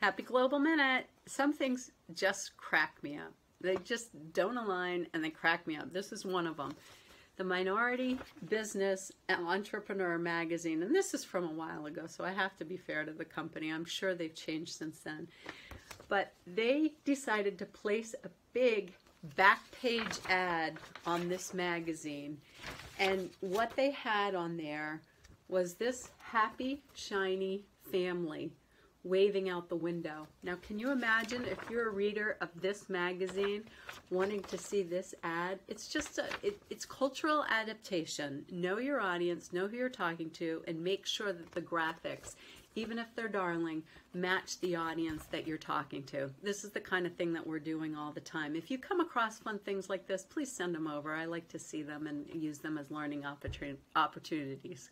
Happy Global Minute. Some things just crack me up. They just don't align and they crack me up. This is one of them. The Minority Business Entrepreneur magazine, and this is from a while ago, so I have to be fair to the company. I'm sure they've changed since then. But they decided to place a big back page ad on this magazine. And what they had on there was this happy, shiny family waving out the window. Now, can you imagine if you're a reader of this magazine wanting to see this ad? It's just a, it, it's cultural adaptation. Know your audience, know who you're talking to, and make sure that the graphics, even if they're darling, match the audience that you're talking to. This is the kind of thing that we're doing all the time. If you come across fun things like this, please send them over. I like to see them and use them as learning opportunities.